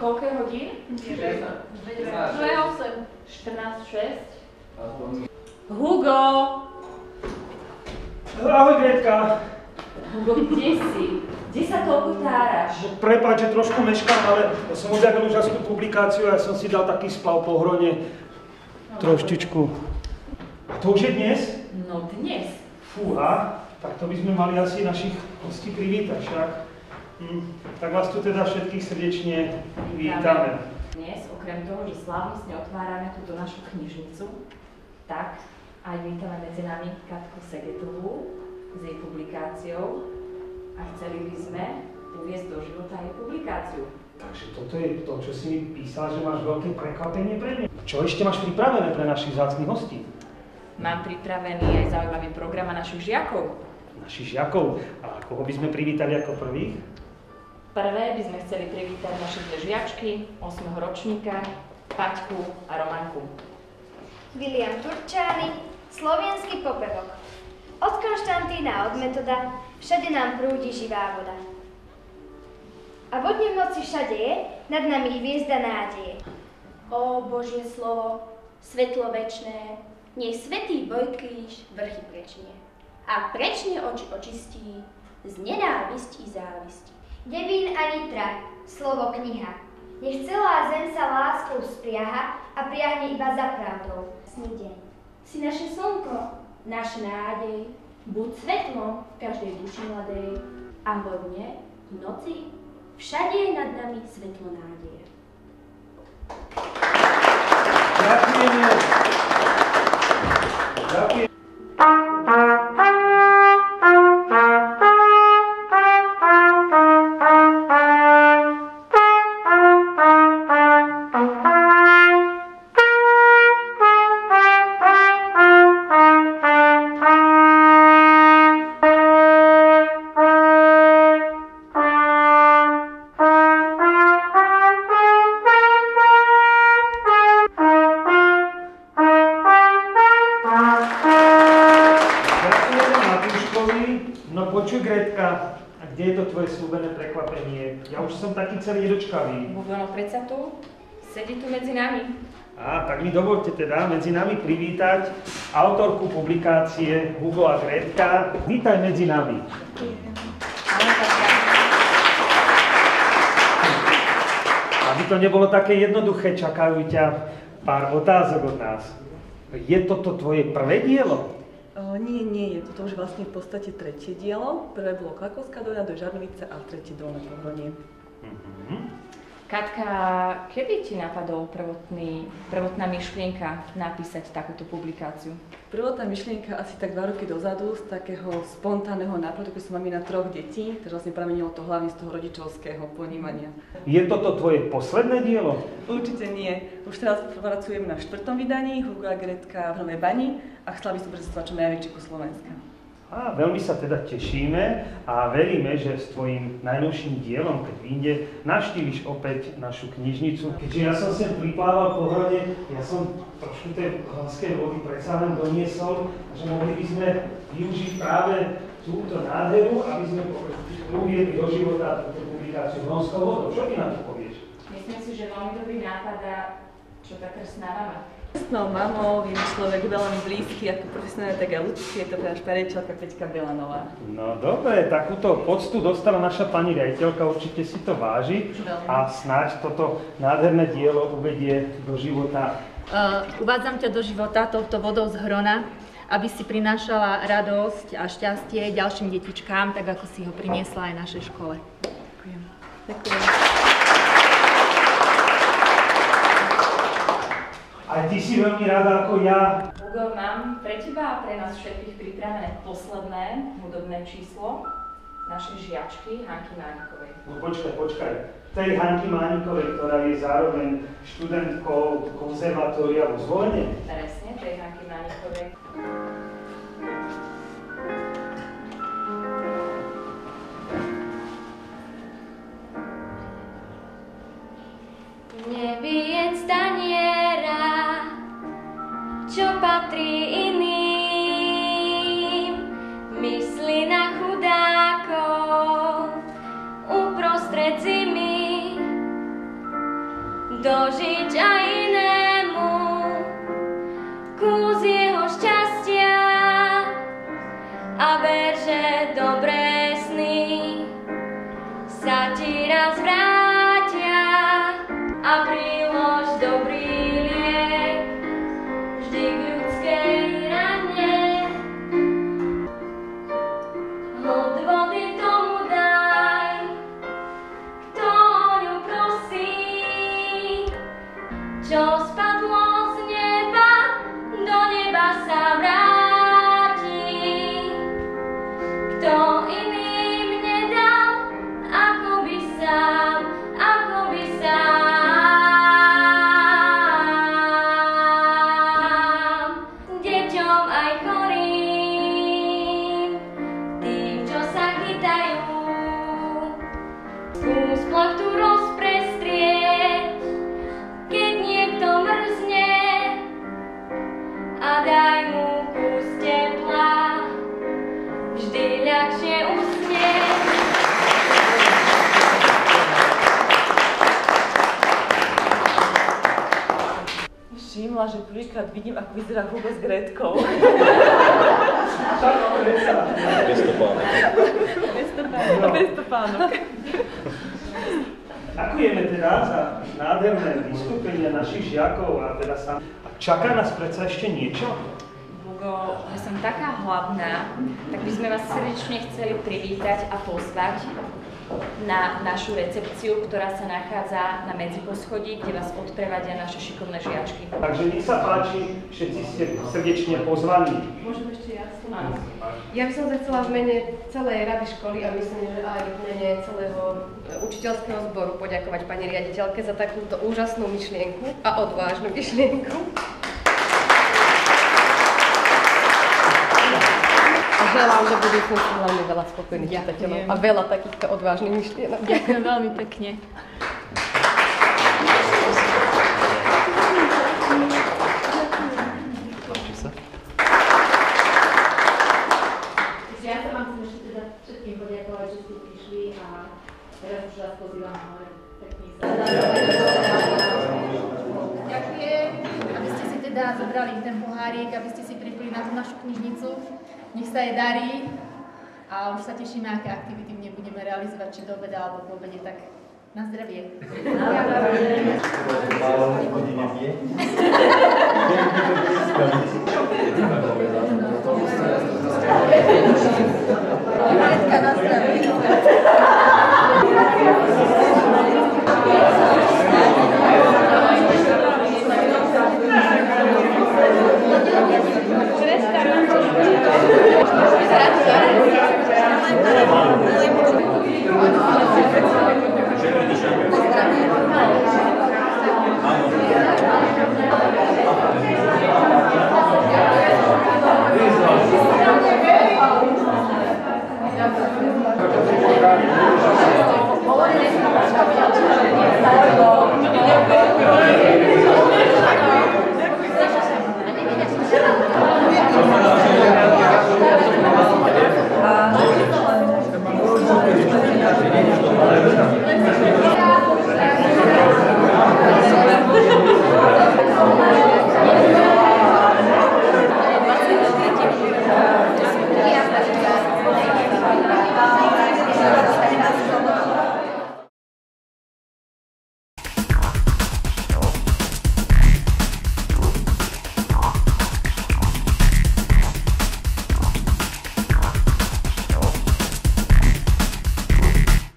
koľko je hodín? To je 8. 14.6. Hugo! Ahoj, Gretka. Hugo, kde si? Kde sa toľko táraš? Prepáč, že trošku meškám, ale som objavil už tú publikáciu a ja som si dal taký splav po hrone. Troštičku. A to už je dnes? No dnes. Fúha, tak to by sme mali asi našich hostí privítať však. Hm, tak vás tu teda všetkých srdečne vítame. Dnes, okrem toho, že slávnostne otvárame túto našu knižnicu, tak aj vítame medzi nami Katku Segetovú s jej publikáciou a chceli by sme uviezť do života jej publikáciu. Takže toto je to, čo si mi písal, že máš veľké prekvapenie pre mňa. Čo ešte máš pripravené pre našich zácných hostí? Mám pripravený aj zaujímavý program a našich žiakov. Našich žiakov. A koho by sme privítali ako prvých? Prvé by sme chceli privítať naše dve žiačky, 8. ročníka, Paťku a Romanku. William Turčány, slovenský popevok. Od Konštantína, od metoda, všade nám prúdi živá voda. A vodne v noci všade je, nad nami hviezda nádeje. Ó Božie slovo, svetlo večné, nech svetý Bojkríž vrchy prečnie. A prečne oči očistí z nenávisti závisti. Devín a nitra, slovo kniha. Nech celá zem sa láskou spriaha a priahne iba za pravdou. Sný deň. Si naše slnko, naša nádej, buď svetlom v každej duši mladej a vodne, v noci, všade je nad nami svetlo nádeje. Ďakujeme. Kde je to tvoje slúbené prekvapenie? Ja už som taký celý nedočkavý. Hugo, no predsa tu, sedí tu medzi nami. Á, tak mi dovolte teda medzi nami privítať autorku publikácie Hugo a Gretka. Vítaj medzi nami. Aby to nebolo také jednoduché, čakajú ťa pár otázok od nás. Je toto tvoje prvé dielo? O, nie, nie, je toto už vlastne v podstate tretie dielo. Prvé bolo Klakovská doľa do Žarnovice a tretie dolné pohronie. Mhm. Katka, kedy ti napadol prvotný, prvotná myšlienka napísať takúto publikáciu? Prvotná myšlienka asi tak dva roky dozadu z takého spontánneho nápadu, keď som mamina troch detí, takže vlastne pramenilo to hlavne z toho rodičovského ponímania. Je toto tvoje posledné dielo? Určite nie. Už teraz pracujem na štvrtom vydaní Hugo a Gretka v Novej Bani a chcela by som predstavovať čo najväčší kus Slovenska. A veľmi sa teda tešíme a veríme, že s tvojim najnovším dielom, keď vyjde, navštíviš opäť našu knižnicu. Keďže ja som sem priplával po hrode, ja som trošku tej horskej vody predsa len doniesol, že mohli by sme využiť práve túto nádheru, aby sme uviedli do života túto publikáciu Hronskou vodou. Čo ty na to povieš? Myslím si, že veľmi dobrý nápad a čo tá krstná mama. No, mamou je človek veľmi blízky, ako profesionálne, tak aj ľudský, je to teda šperečelka Peťka Belanová. No dobre, takúto poctu dostala naša pani riaditeľka, určite si to váži a snáď toto nádherné dielo uvedie do života Uh, uvádzam ťa do života touto vodou z hrona, aby si prinášala radosť a šťastie ďalším detičkám, tak ako si ho priniesla aj našej škole. Ďakujem. Ďakujem. Aj ty si veľmi rada ako ja. Hugo, mám pre teba a pre nás všetkých pripravené posledné hudobné číslo našej žiačky Hanky Mánikovej. No počkaj, počkaj. Tej Hanky Mánikovej, ktorá je zároveň študentkou konzervatória vo zvolenie. Presne, tej Hanky Mánikovej. dožiť aj inému kus jeho šťastia a ver, že dobré sny sa ti raz vrátia a prídu. Just vďačne usmieť. Všimla, že prvýkrát vidím, ako vyzerá Hugo s Gretkou. Bez topánok. No. Bez topánok. Ďakujeme teda za nádherné vystúpenia našich žiakov a teda sa... A čaká nás predsa ešte niečo? Ja som taká hlavná, tak by sme vás srdečne chceli privítať a pozvať na našu recepciu, ktorá sa nachádza na medziposchodí, kde vás odprevadia naše šikovné žiačky. Takže nech sa páči, všetci ste srdečne pozvaní. Môžem ešte ja. Ja by som sa chcela v mene celej rady školy a myslím, že aj v mene celého učiteľského zboru poďakovať pani riaditeľke za takúto úžasnú myšlienku a odvážnu myšlienku. A želám do budúcnosti hlavne veľa spokojných čitateľov a veľa takýchto odvážnych myšlienok. Ďakujem veľmi pekne. Teda že teraz už vás pozývam hore. Pekný sa. Ďakujem, aby ste si teda zobrali ten pohárik, aby ste si pripili na tú našu knižnicu. Nech sa jej darí a už sa tešíme, aké aktivity v nej budeme realizovať, či do obeda alebo po obede, tak na zdravie. na zdravie.